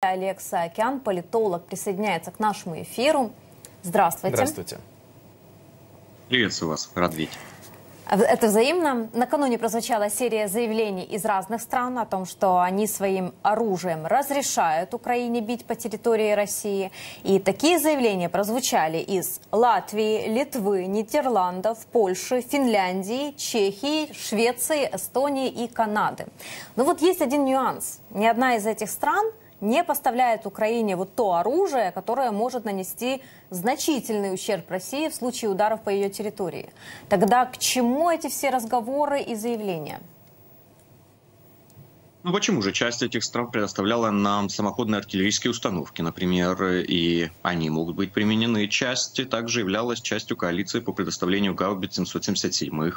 Олег Саакян, политолог, присоединяется к нашему эфиру. Здравствуйте. Здравствуйте. Приветствую вас, рад видеть. Это взаимно. Накануне прозвучала серия заявлений из разных стран о том, что они своим оружием разрешают Украине бить по территории России. И такие заявления прозвучали из Латвии, Литвы, Нидерландов, Польши, Финляндии, Чехии, Швеции, Эстонии и Канады. Но вот есть один нюанс. Ни одна из этих стран – не поставляет Украине вот то оружие, которое может нанести значительный ущерб России в случае ударов по ее территории. Тогда к чему эти все разговоры и заявления? Ну почему же часть этих стран предоставляла нам самоходные артиллерийские установки, например, и они могут быть применены. Часть также являлась частью коалиции по предоставлению гаубиц 777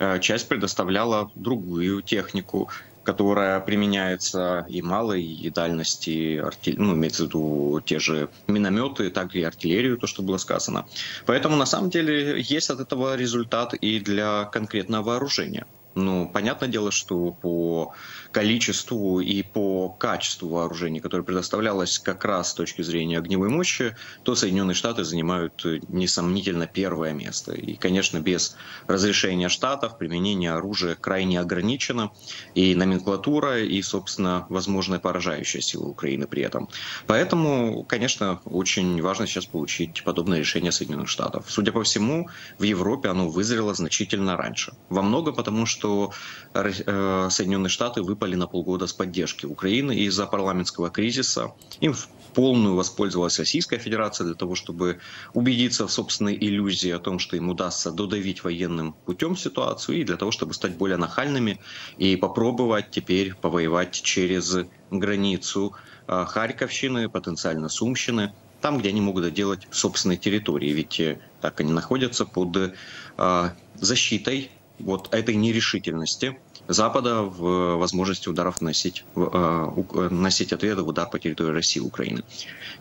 э, Часть предоставляла другую технику которая применяется и малой, и дальности, ну, имеется в виду те же минометы, так и артиллерию, то, что было сказано. Поэтому, на самом деле, есть от этого результат и для конкретного вооружения. Ну, понятное дело, что по количеству и по качеству вооружений, которое предоставлялось как раз с точки зрения огневой мощи, то Соединенные Штаты занимают э, несомнительно первое место. И, конечно, без разрешения Штатов применение оружия крайне ограничено. И номенклатура, и, собственно, возможная поражающая сила Украины при этом. Поэтому, конечно, очень важно сейчас получить подобное решение Соединенных Штатов. Судя по всему, в Европе оно вызрело значительно раньше. Во многом потому, что э, Соединенные Штаты вы выпали на полгода с поддержки Украины из-за парламентского кризиса. Им в полную воспользовалась Российская Федерация для того, чтобы убедиться в собственной иллюзии о том, что им удастся додавить военным путем ситуацию и для того, чтобы стать более нахальными и попробовать теперь повоевать через границу а, Харьковщины, потенциально Сумщины, там, где они могут доделать собственной территории. Ведь э, так они находятся под э, защитой вот этой нерешительности Запада в возможности ударов носить, э, носить ответы в удар по территории России и Украины.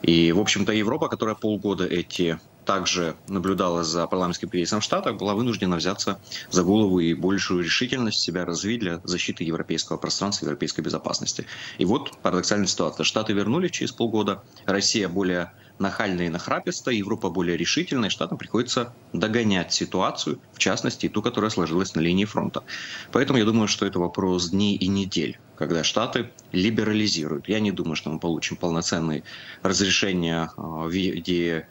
И, в общем-то, Европа, которая полгода эти также наблюдала за парламентским кризисом в Штатах, была вынуждена взяться за голову и большую решительность себя развить для защиты европейского пространства, европейской безопасности. И вот парадоксальная ситуация. Штаты вернулись через полгода, Россия более нахально и нахраписто, Европа более решительная, Штатам приходится догонять ситуацию, в частности, ту, которая сложилась на линии фронта. Поэтому я думаю, что это вопрос дней и недель, когда Штаты либерализируют. Я не думаю, что мы получим полноценные разрешения а, в виде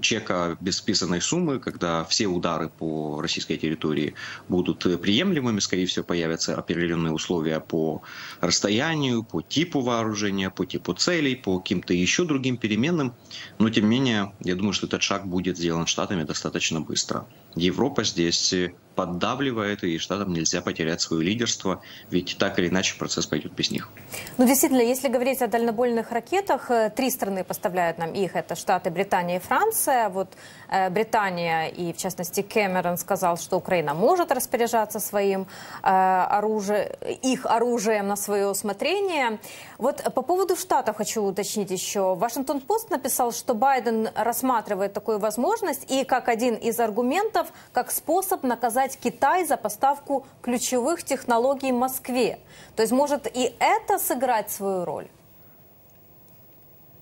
чека без списанной суммы, когда все удары по российской территории будут приемлемыми, скорее всего, появятся определенные условия по расстоянию, по типу вооружения, по типу целей, по каким-то еще другим переменным. Но, тем не менее, я думаю, что этот шаг будет сделан Штатами достаточно быстро. Европа здесь поддавливает, и Штатам нельзя потерять свое лидерство, ведь так или иначе процесс пойдет без них. Ну, действительно, если говорить о дальнобойных ракетах, э, три страны поставляют нам их. Это Штаты, Британия и Франция. Вот э, Британия и, в частности, Кэмерон сказал, что Украина может распоряжаться своим э, оружием, их оружием на свое усмотрение. Вот по поводу Штатов хочу уточнить еще. Вашингтон-Пост написал, что Байден рассматривает такую возможность и как один из аргументов, как способ наказать наказать Китай за поставку ключевых технологий Москве. То есть может и это сыграть свою роль?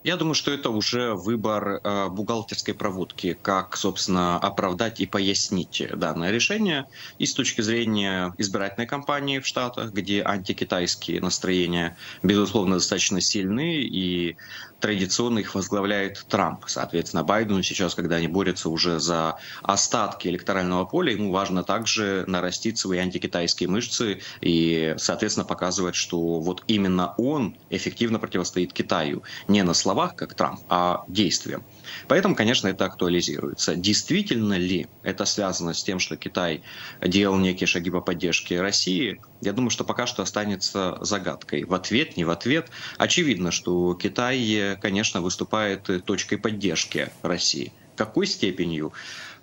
Я думаю, что это уже выбор э, бухгалтерской проводки, как, собственно, оправдать и пояснить данное решение. И с точки зрения избирательной кампании в Штатах, где антикитайские настроения, безусловно, достаточно сильны, и традиционно их возглавляет Трамп. Соответственно, Байдену сейчас, когда они борются уже за остатки электорального поля, ему важно также нарастить свои антикитайские мышцы и, соответственно, показывать, что вот именно он эффективно противостоит Китаю. Не на словах, как Трамп, а действием. Поэтому, конечно, это актуализируется. Действительно ли это связано с тем, что Китай делал некие шаги по поддержке России? Я думаю, что пока что останется загадкой. В ответ, не в ответ. Очевидно, что Китай, конечно, выступает точкой поддержки России. Какой степенью?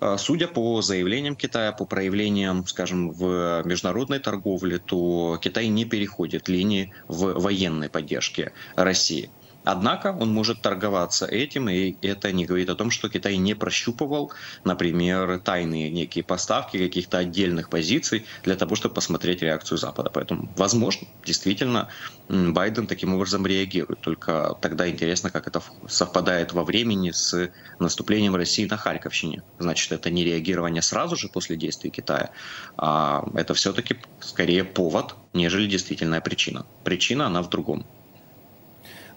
А, судя по заявлениям Китая, по проявлениям, скажем, в международной торговле, то Китай не переходит линии в военной поддержке России. Однако он может торговаться этим, и это не говорит о том, что Китай не прощупывал, например, тайные некие поставки каких-то отдельных позиций для того, чтобы посмотреть реакцию Запада. Поэтому, возможно, действительно, Байден таким образом реагирует. Только тогда интересно, как это совпадает во времени с наступлением России на Харьковщине. Значит, это не реагирование сразу же после действий Китая, а это все-таки скорее повод, нежели действительная причина. Причина, она в другом.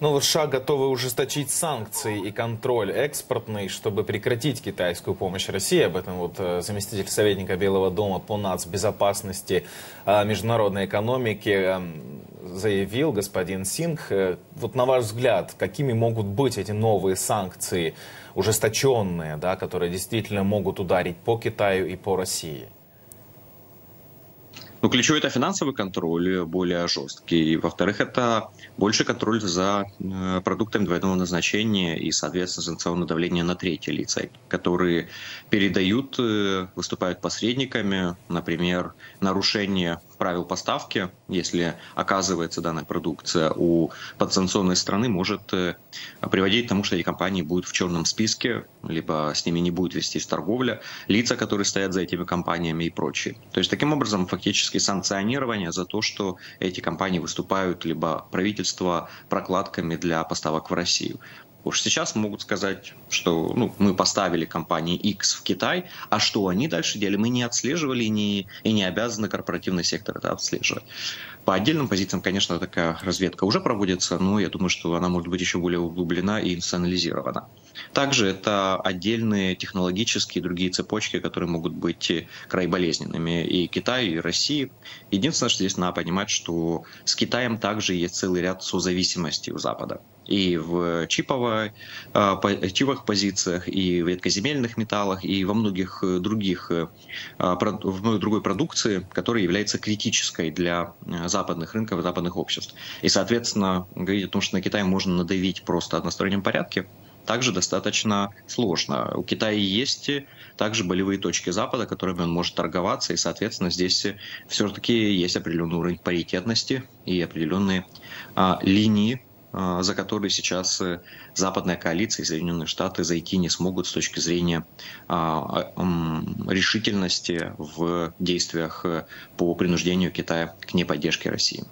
Ну вот США готовы ужесточить санкции и контроль экспортный, чтобы прекратить китайскую помощь России. Об этом вот э, заместитель советника Белого дома по нацбезопасности э, международной экономики эм, заявил господин Сингх. Э, вот на ваш взгляд, какими могут быть эти новые санкции, ужесточенные, да, которые действительно могут ударить по Китаю и по России? Ну, ключевой это финансовый контроль более жесткий. Во-вторых, это больше контроль за э, продуктами двойного назначения и, соответственно, санкционное давление на третьи лица, которые передают, э, выступают посредниками, например, нарушение правил поставки, если оказывается данная продукция у подсанкционной страны, может э, приводить к тому, что эти компании будут в черном списке, либо с ними не будет вестись торговля, лица, которые стоят за этими компаниями и прочее. То есть таким образом фактически санкционирование за то, что эти компании выступают, либо правительство прокладками для поставок в Россию. Уж сейчас могут сказать, что ну, мы поставили компании X в Китай, а что они дальше делали, мы не отслеживали и не, и не обязаны корпоративный сектор это отслеживать. По отдельным позициям, конечно, такая разведка уже проводится, но я думаю, что она может быть еще более углублена и институционализирована. Также это отдельные технологические другие цепочки, которые могут быть край болезненными и Китаю, и России. Единственное, что здесь надо понимать, что с Китаем также есть целый ряд созависимостей у Запада и в чиповой, а, чиповых позициях, и в редкоземельных металлах, и во многих э, других, э, а, в многой другой продукции, которая является критической для э, западных рынков, западных обществ. И, соответственно, говорить о том, что на Китай можно надавить просто в одностороннем порядке, также достаточно сложно. У Китая есть также болевые точки Запада, которыми он может торговаться, и, соответственно, здесь все-таки есть определенный уровень паритетности и определенные а, линии за которые сейчас э, западная коалиция и Соединенные Штаты зайти не смогут с точки зрения а, решительности в действиях э, по принуждению Китая к неподдержке России.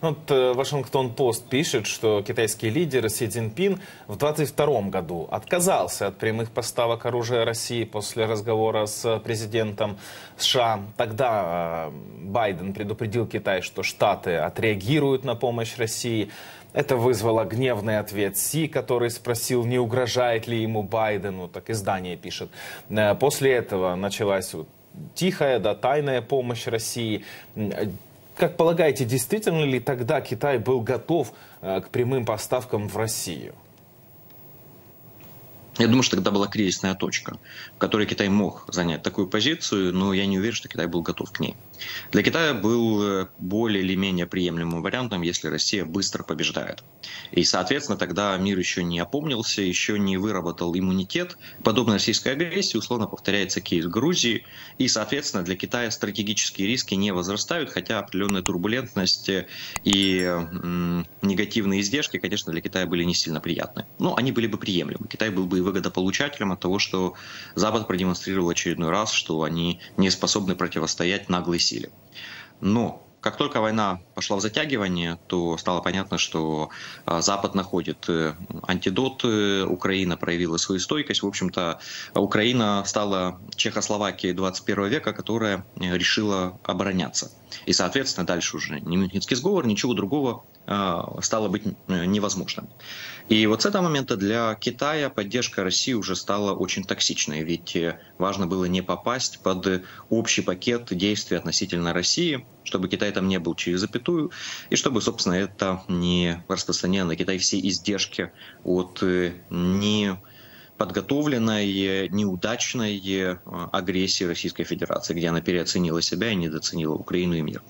Ну, вот э, Вашингтон-Пост пишет, что китайский лидер Си Цзиньпин в 2022 году отказался от прямых поставок оружия России после разговора с президентом США. Тогда Байден предупредил Китай, что Штаты отреагируют на помощь России. Это вызвало гневный ответ Си, который спросил, не угрожает ли ему Байдену, так издание пишет. Э, после этого началась тихая, да, тайная помощь России. Э, как полагаете, действительно ли тогда Китай был готов э, к прямым поставкам в Россию? Я думаю, что тогда была кризисная точка, в которой Китай мог занять такую позицию, но я не уверен, что Китай был готов к ней. Для Китая был э, более или менее приемлемым вариантом, если Россия быстро побеждает. И, соответственно, тогда мир еще не опомнился, еще не выработал иммунитет. Подобно российской агрессии, условно повторяется кейс Грузии. И, соответственно, для Китая стратегические риски не возрастают, хотя определенная турбулентность и м, негативные издержки, конечно, для Китая были не сильно приятны. Но они были бы приемлемы. Китай был бы выгодополучателем от того, что Запад продемонстрировал очередной раз, что они не способны противостоять наглой силе. Но как только война пошла в затягивание, то стало понятно, что а, Запад находит э, антидот, э, Украина проявила свою стойкость. В общем-то, Украина стала Чехословакией 21 века, которая э, решила обороняться. И, соответственно, дальше уже ни Мюнхенский сговор, ничего другого а, стало быть невозможным. И вот с этого момента для Китая поддержка России уже стала очень токсичной, ведь важно было не попасть под общий пакет действий относительно России, чтобы Китай там не был через запятую, и чтобы, собственно, это не распространяло на Китай все издержки от э, не подготовленной, неудачной э, агрессии Российской Федерации, где она переоценила себя и недооценила Украину и мир.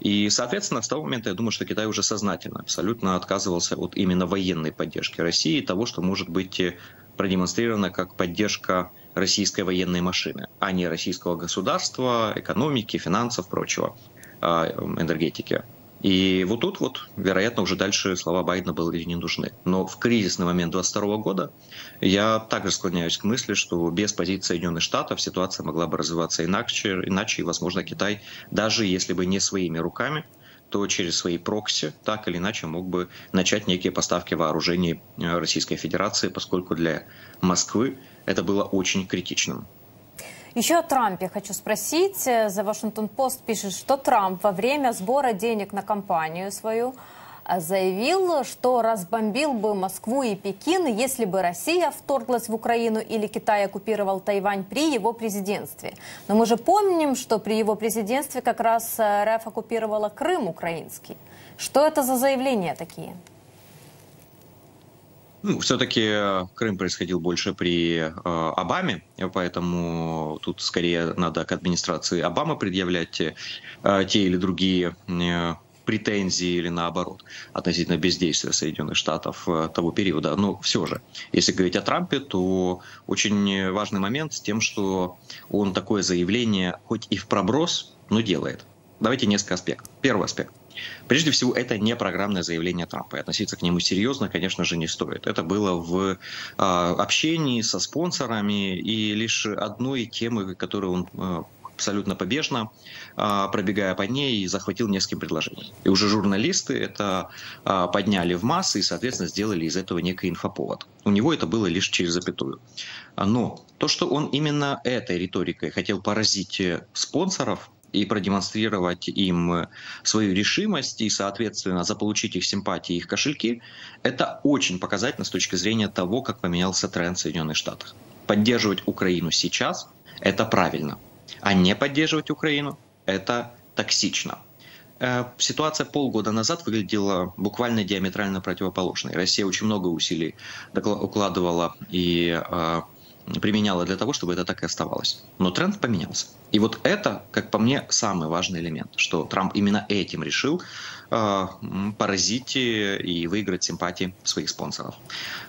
И, соответственно, с того момента я думаю, что Китай уже сознательно абсолютно отказывался от именно военной поддержки России, того, что может быть э, продемонстрировано как поддержка российской военной машины, а не российского государства, экономики, финансов, прочего, энергетики. И вот тут вот, вероятно, уже дальше слова Байдена были не нужны. Но в кризисный момент 2022 года я также склоняюсь к мысли, что без позиции Соединенных Штатов ситуация могла бы развиваться иначе, иначе и, возможно, Китай, даже если бы не своими руками, то через свои прокси так или иначе мог бы начать некие поставки вооружений э, Российской Федерации, поскольку для Москвы это было очень критичным. Еще о Трампе хочу спросить. За Вашингтон-Пост пишет, что Трамп во время сбора денег на кампанию свою э, заявил, что разбомбил бы Москву и Пекин, если бы Россия вторглась в Украину или Китай оккупировал Тайвань при его президентстве. Но мы же помним, что при его президентстве как раз э, РФ оккупировала Крым украинский. Что это за заявления такие? Ну, все-таки э, Крым происходил больше при э, Обаме, поэтому тут скорее надо к администрации Обамы предъявлять э, те или другие э, претензии или наоборот относительно бездействия Соединенных Штатов э, того периода. Но все же, если говорить о Трампе, то очень важный момент с тем, что он такое заявление хоть и в проброс, но делает. Давайте несколько аспектов. Первый аспект. Прежде всего, это не программное заявление Трампа. И относиться к нему серьезно, конечно же, не стоит. Это было в э, общении со спонсорами и лишь одной темы, которую он э, абсолютно побежно, а, пробегая по ней, захватил несколько предложений. И уже журналисты это подняли в массы и, соответственно, сделали из этого некий инфоповод. У него это было лишь через запятую. Но то, что он именно этой риторикой хотел поразить спонсоров, и продемонстрировать им э, свою решимость и, соответственно, заполучить их симпатии, их кошельки, это очень показательно с точки зрения того, как поменялся тренд в Соединенных Штатах. Поддерживать Украину сейчас – это правильно, а не поддерживать Украину – это токсично. Э, ситуация полгода назад выглядела буквально диаметрально противоположной. Россия очень много усилий укладывала и э, применяла для того, чтобы это так и оставалось. Но тренд поменялся. И вот это, как по мне, самый важный элемент, что Трамп именно этим решил поразить и выиграть симпатии своих спонсоров.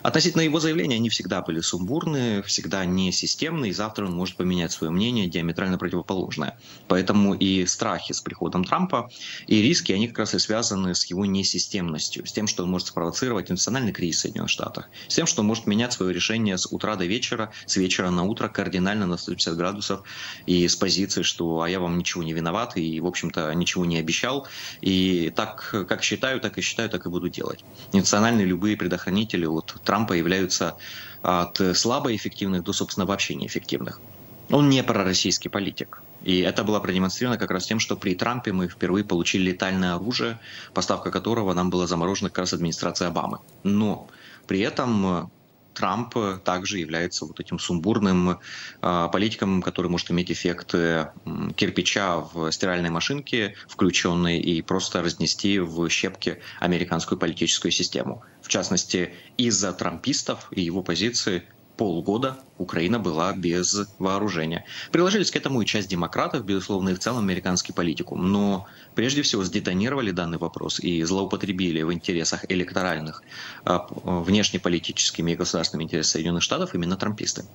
Относительно его заявления, они всегда были сумбурные, всегда не системные, и завтра он может поменять свое мнение диаметрально противоположное. Поэтому и страхи с приходом Трампа, и риски, они как раз и связаны с его несистемностью, с тем, что он может спровоцировать национальный кризис в Соединенных Штатах, с тем, что он может менять свое решение с утра до вечера, с вечера на утро кардинально на 150 градусов и с позиции, что а я вам ничего не виноват и, в общем-то, ничего не обещал. И так, как считаю, так и считаю, так и буду делать. Национальные любые предохранители от Трампа являются от слабо эффективных до, собственно, вообще неэффективных. Он не пророссийский политик. И это было продемонстрировано как раз тем, что при Трампе мы впервые получили летальное оружие, поставка которого нам была заморожена как раз администрацией Обамы. Но при этом Трамп также является вот этим сумбурным э, политиком, который может иметь эффект кирпича в стиральной машинке, включенной, и просто разнести в щепки американскую политическую систему. В частности, из-за трампистов и его позиции полгода Украина была без вооружения. Приложились к этому и часть демократов, безусловно, и в целом американский политикум. Но прежде всего сдетонировали данный вопрос и злоупотребили в интересах электоральных, а, внешнеполитическими и государственными интересами Соединенных Штатов именно трамписты.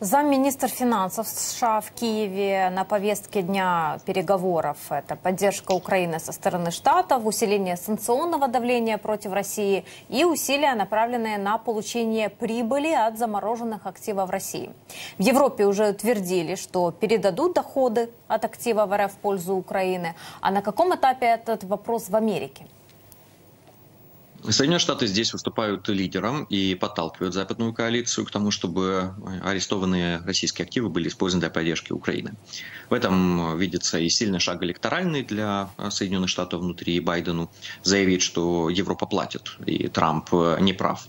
Замминистр финансов США в Киеве на повестке дня переговоров. Это поддержка Украины со стороны Штатов, усиление санкционного давления против России и усилия, направленные на получение прибыли от замороженных активов России. В Европе уже утвердили, что передадут доходы от активов РФ в пользу Украины. А на каком этапе этот вопрос в Америке? Соединенные Штаты здесь выступают лидером и подталкивают западную коалицию к тому, чтобы арестованные российские активы были использованы для поддержки Украины. В этом видится и сильный шаг электоральный для Соединенных Штатов внутри Байдену заявить, что Европа платит, и Трамп не прав.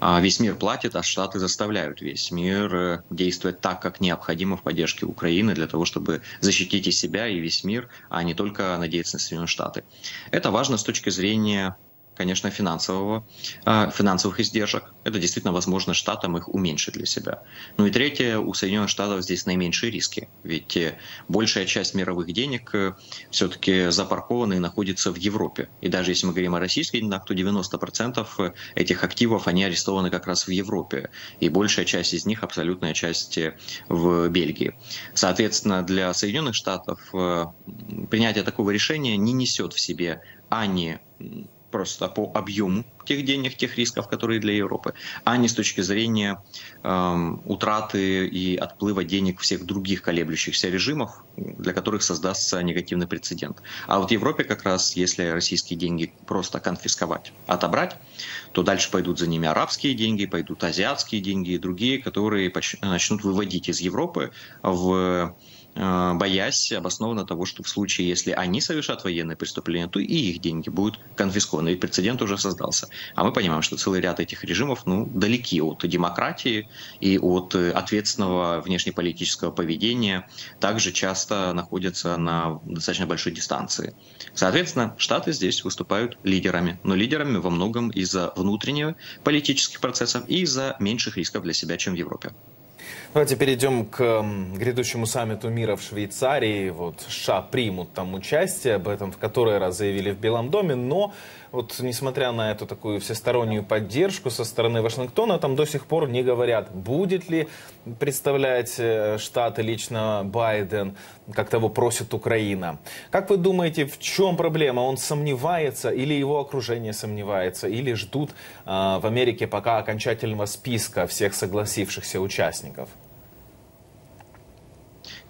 А весь мир платит, а Штаты заставляют весь мир действовать так, как необходимо в поддержке Украины для того, чтобы защитить и себя, и весь мир, а не только надеяться на Соединенные Штаты. Это важно с точки зрения конечно, финансового, а, финансовых издержек. Это действительно возможно штатам их уменьшить для себя. Ну и третье, у Соединенных Штатов здесь наименьшие риски. Ведь э, большая часть мировых денег э, все-таки запаркованы и находится в Европе. И даже если мы говорим о российских деньгах, то 90% э, этих активов, они арестованы как раз в Европе. И большая часть из них, абсолютная часть в Бельгии. Соответственно, для Соединенных Штатов принятие такого решения не несет в себе ani просто по объему тех денег, тех рисков, которые для Европы, а не с точки зрения э, утраты и отплыва денег всех других колеблющихся режимов, для которых создастся негативный прецедент. А вот в Европе как раз, если российские деньги просто конфисковать, отобрать, то дальше пойдут за ними арабские деньги, пойдут азиатские деньги и другие, которые начнут выводить из Европы в боясь обоснованно того, что в случае, если они совершат военное преступление, то и их деньги будут конфискованы. Ведь прецедент уже создался. А мы понимаем, что целый ряд этих режимов ну, далеки от демократии и от э, ответственного внешнеполитического поведения, также часто находятся на достаточно большой дистанции. Соответственно, Штаты здесь выступают лидерами, но лидерами во многом из-за внутреннего политических процессов и из-за меньших рисков для себя, чем в Европе. Давайте перейдем к грядущему саммиту мира в Швейцарии. Вот США примут там участие, об этом в который раз заявили в Белом доме, но вот несмотря на эту такую всестороннюю поддержку со стороны Вашингтона, там до сих пор не говорят, будет ли представлять э, Штаты лично Байден, как того просит Украина. Как вы думаете, в чем проблема? Он сомневается или его окружение сомневается, или ждут э, в Америке пока окончательного списка всех согласившихся участников?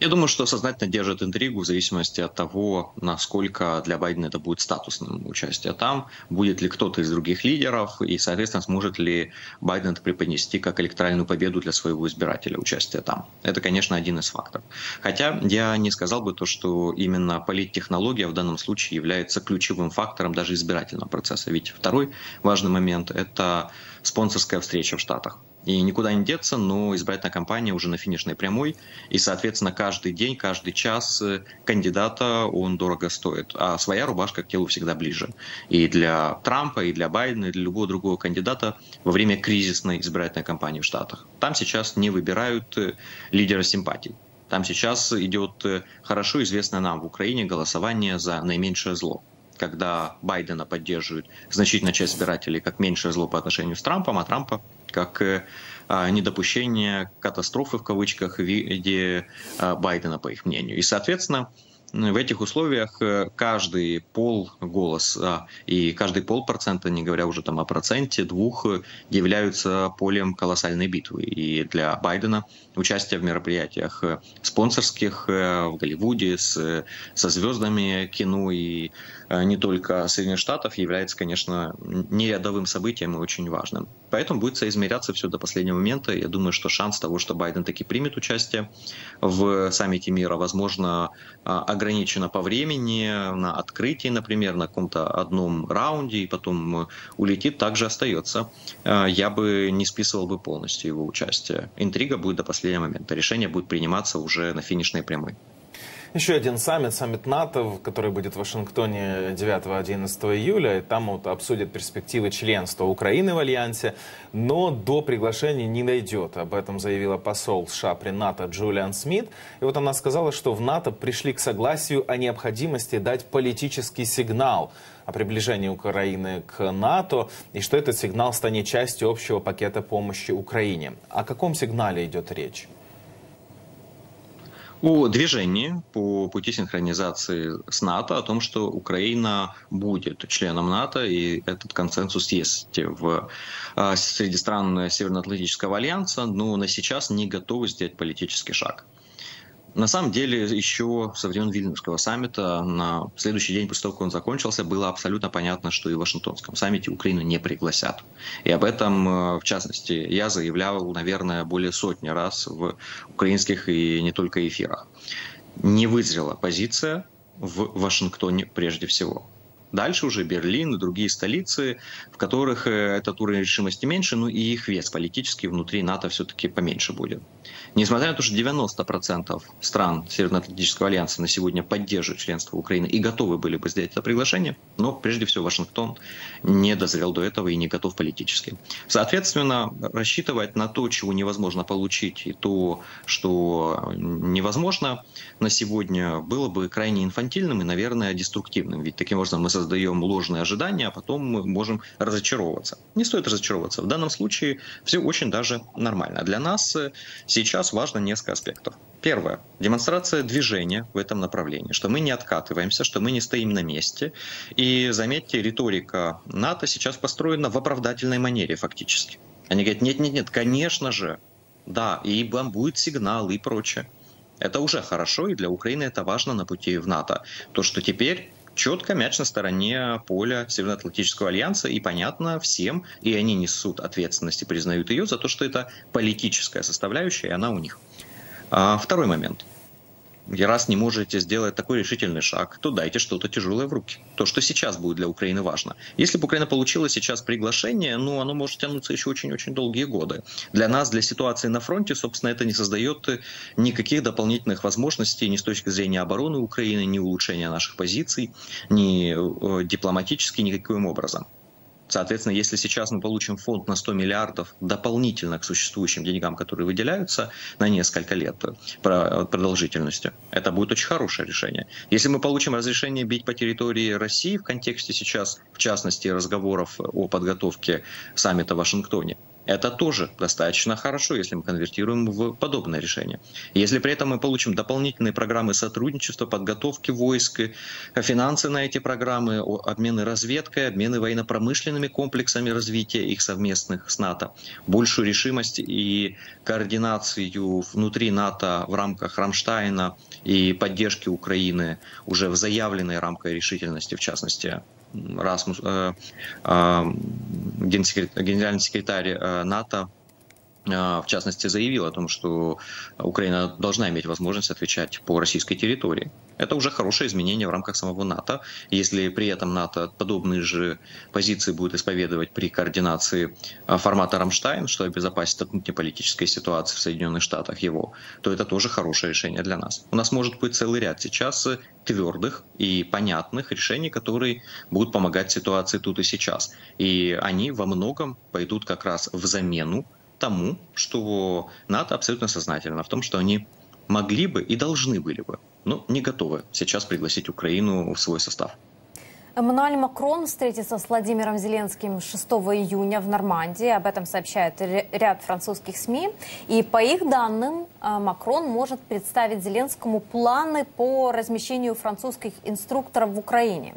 Я думаю, что сознательно держат интригу в зависимости от того, насколько для Байдена это будет статусным участие там, будет ли кто-то из других лидеров, и, соответственно, сможет ли Байден это преподнести как электоральную победу для своего избирателя участие там. Это, конечно, один из факторов. Хотя я не сказал бы то, что именно политтехнология в данном случае является ключевым фактором даже избирательного процесса. Ведь второй важный момент – это спонсорская встреча в Штатах. И никуда не деться, но избирательная кампания уже на финишной прямой, и, соответственно, каждый день, каждый час э, кандидата, он дорого стоит. А своя рубашка к телу всегда ближе. И для Трампа, и для Байдена, и для любого другого кандидата во время кризисной избирательной кампании в Штатах. Там сейчас не выбирают э, лидера симпатий. Там сейчас идет э, хорошо известное нам в Украине голосование за наименьшее зло когда Байдена поддерживает значительная часть избирателей как меньшее зло по отношению с Трампом, а Трампа как а, недопущение катастрофы в кавычках в виде а, Байдена, по их мнению. И, соответственно, в этих условиях э, каждый пол голоса и каждый полпроцента, не говоря уже там о проценте, двух, э, являются полем колоссальной битвы. И для Байдена участие в мероприятиях спонсорских в Голливуде с, со звездами кино и не только Соединенных Штатов является, конечно, не рядовым событием и очень важным. Поэтому будет соизмеряться все до последнего момента. Я думаю, что шанс того, что Байден таки примет участие в саммите мира, возможно, а, ограничено по времени, на открытии, например, на каком-то одном раунде, и потом улетит, также остается. А, я бы не списывал бы полностью его участие. Интрига будет до последнего момента. Решение будет приниматься уже на финишной прямой. Еще один саммит, саммит НАТО, который будет в Вашингтоне 9-11 июля. И там вот обсудят перспективы членства Украины в Альянсе. Но до приглашения не дойдет. Об этом заявила посол США при НАТО Джулиан Смит. И вот она сказала, что в НАТО пришли к согласию о необходимости дать политический сигнал о приближении Украины к НАТО, и что этот сигнал станет частью общего пакета помощи Украине. О каком сигнале идет речь? О движении по пути синхронизации с НАТО, о том, что Украина будет членом НАТО, и этот консенсус есть в, а, среди стран Североатлантического альянса, но на сейчас не готовы сделать политический шаг. На самом деле, еще со времен Вильнюсского саммита, на следующий день после того, как он закончился, было абсолютно понятно, что и в Вашингтонском саммите Украину не пригласят. И об этом, э, в частности, я заявлял, наверное, более сотни раз в украинских и не только эфирах. Не вызрела позиция в Вашингтоне прежде всего. Дальше уже Берлин и другие столицы, в которых э, этот уровень решимости меньше, но и их вес политический внутри НАТО все-таки поменьше будет. Несмотря на то, что 90% стран Североатлантического альянса на сегодня поддерживают членство Украины и готовы были бы сделать это приглашение, но прежде всего Вашингтон не дозрел до этого и не готов политически. Соответственно, рассчитывать на то, чего невозможно получить, и то, что невозможно на сегодня, было бы крайне инфантильным и, наверное, деструктивным. Ведь таким образом мы создаем ложные ожидания, а потом мы можем разочаровываться. Не стоит разочаровываться. В данном случае все очень даже нормально. Для нас сейчас важно несколько аспектов. Первое. Демонстрация движения в этом направлении, что мы не откатываемся, что мы не стоим на месте. И заметьте, риторика НАТО сейчас построена в оправдательной манере фактически. Они говорят, нет-нет-нет, конечно же, да, и вам будет сигнал и прочее. Это уже хорошо, и для Украины это важно на пути в НАТО. То, что теперь четко мяч на стороне поля Североатлантического альянса, и понятно всем, и они несут ответственность и признают ее за то, что это политическая составляющая, и она у них. А, второй момент – раз не можете сделать такой решительный шаг, то дайте что-то тяжелое в руки. То, что сейчас будет для Украины важно. Если бы Украина получила сейчас приглашение, ну, оно может тянуться еще очень-очень долгие годы. Для нас, для ситуации на фронте, собственно, это не создает никаких дополнительных возможностей ни с точки зрения обороны Украины, ни улучшения наших позиций, ни э, дипломатически, никаким образом. Соответственно, если сейчас мы получим фонд на 100 миллиардов дополнительно к существующим деньгам, которые выделяются на несколько лет продолжительностью, это будет очень хорошее решение. Если мы получим разрешение бить по территории России в контексте сейчас, в частности, разговоров о подготовке саммита в Вашингтоне, это тоже достаточно хорошо, если мы конвертируем в подобное решение. Если при этом мы получим дополнительные программы сотрудничества, подготовки войск, финансы на эти программы, обмены разведкой, обмены военно-промышленными комплексами развития их совместных с НАТО, большую решимость и координацию внутри НАТО в рамках Рамштайна и поддержки Украины уже в заявленной рамкой решительности, в частности, Расмус, э, э, генеральный секретарь э, НАТО в частности, заявил о том, что Украина должна иметь возможность отвечать по российской территории. Это уже хорошее изменение в рамках самого НАТО. Если при этом НАТО подобные же позиции будет исповедовать при координации а, формата Рамштайн, что обезопасит от внутриполитической ситуации в Соединенных Штатах его, то это тоже хорошее решение для нас. У нас может быть целый ряд сейчас твердых и понятных решений, которые будут помогать ситуации тут и сейчас. И они во многом пойдут как раз в замену тому, что НАТО абсолютно сознательно в том, что они могли бы и должны были бы, но не готовы сейчас пригласить Украину в свой состав. Эммануэль Макрон встретится с Владимиром Зеленским 6 июня в Нормандии. Об этом сообщает ряд французских СМИ. И по их данным, э, Макрон может представить Зеленскому планы по размещению французских инструкторов в Украине.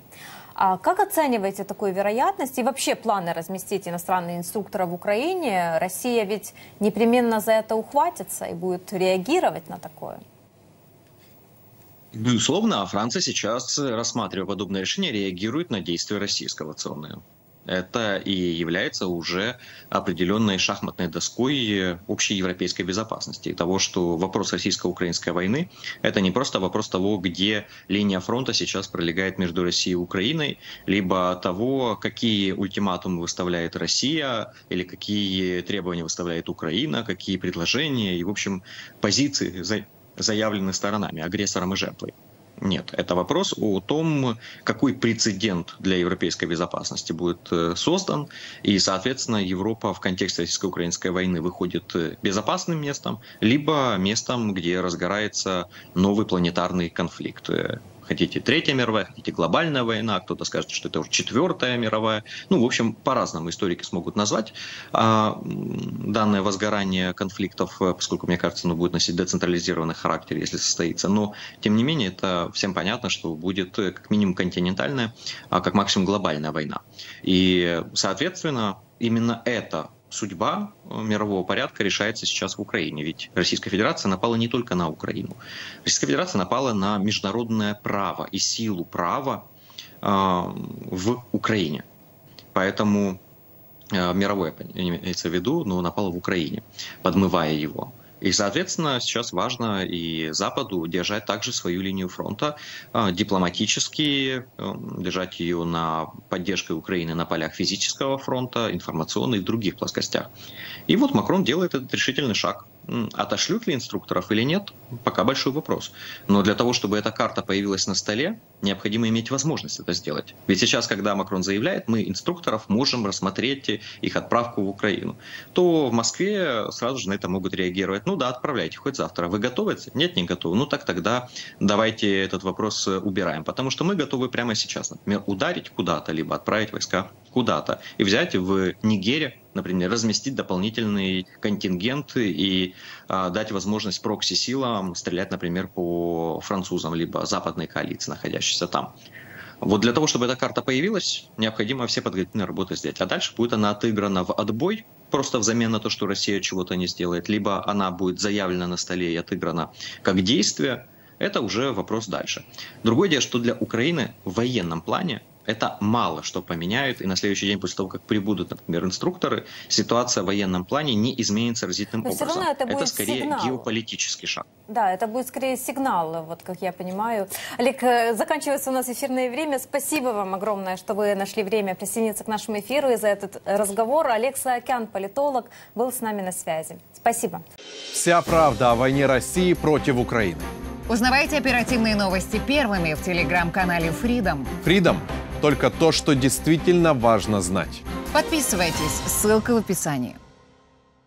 А как оцениваете такую вероятность и вообще планы разместить иностранные инструкторы в Украине? Россия ведь непременно за это ухватится и будет реагировать на такое. Безусловно, а Франция сейчас, рассматривая подобное решение, реагирует на действия российского ЦОНа это и является уже определенной шахматной доской общей европейской безопасности. Того, что вопрос российско-украинской войны – это не просто вопрос того, где линия фронта сейчас пролегает между Россией и Украиной, либо того, какие ультиматумы выставляет Россия, или какие требования выставляет Украина, какие предложения и, в общем, позиции заявлены сторонами, агрессором и жертвой. Нет, это вопрос о том, какой прецедент для европейской безопасности будет э, создан. И, соответственно, Европа в контексте российско-украинской войны выходит э, безопасным местом, либо местом, где разгорается новый планетарный конфликт хотите Третья мировая, хотите глобальная война, кто-то скажет, что это уже Четвертая мировая. Ну, в общем, по-разному историки смогут назвать а, данное возгорание конфликтов, э, поскольку, мне кажется, оно будет носить децентрализированный характер, если состоится. Но, тем не менее, это всем понятно, что будет э, как минимум континентальная, а как максимум глобальная война. И, соответственно, именно это судьба э, мирового порядка решается сейчас в Украине. Ведь Российская Федерация напала не только на Украину. Российская Федерация напала на международное право и силу права э, в Украине. Поэтому э, мировое имеется в виду, но напала в Украине, подмывая его. И, соответственно, сейчас важно и Западу держать также свою линию фронта, а, дипломатически э, держать ее на поддержке Украины на полях физического фронта, информационных и других плоскостях. И вот Макрон делает этот решительный шаг. Отошлют ли инструкторов или нет, пока большой вопрос. Но для того, чтобы эта карта появилась на столе, необходимо иметь возможность это сделать. Ведь сейчас, когда Макрон заявляет, мы инструкторов можем рассмотреть их отправку в Украину, то в Москве сразу же на это могут реагировать. Ну да, отправляйте, хоть завтра. Вы готовы? Нет, не готовы. Ну так тогда давайте этот вопрос э, убираем. Потому что мы готовы прямо сейчас, например, ударить куда-то, либо отправить войска куда-то и взять в Нигере, например, разместить дополнительный контингент и а, дать возможность прокси-силам стрелять, например, по французам, либо западной коалиции, находящейся там. Вот для того, чтобы эта карта появилась, необходимо все подготовительные работы сделать. А дальше будет она отыграна в отбой, просто взамен на то, что Россия чего-то не сделает, либо она будет заявлена на столе и отыграна как действие, это уже вопрос дальше. Другое дело, что для Украины в военном плане это мало что поменяет, и на следующий день после того, как прибудут, например, инструкторы, ситуация в военном плане не изменится разительным Но образом. это, будет это скорее сигнал. геополитический шаг. Да, это будет скорее сигнал, вот как я понимаю. Олег, э, заканчивается у нас эфирное время. Спасибо вам огромное, что вы нашли время присоединиться к нашему эфиру и за этот разговор. Олег Саакян, политолог, был с нами на связи. Спасибо. Вся правда о войне России против Украины. Узнавайте оперативные новости первыми в телеграм-канале Freedom. Freedom – только то, что действительно важно знать. Подписывайтесь, ссылка в описании.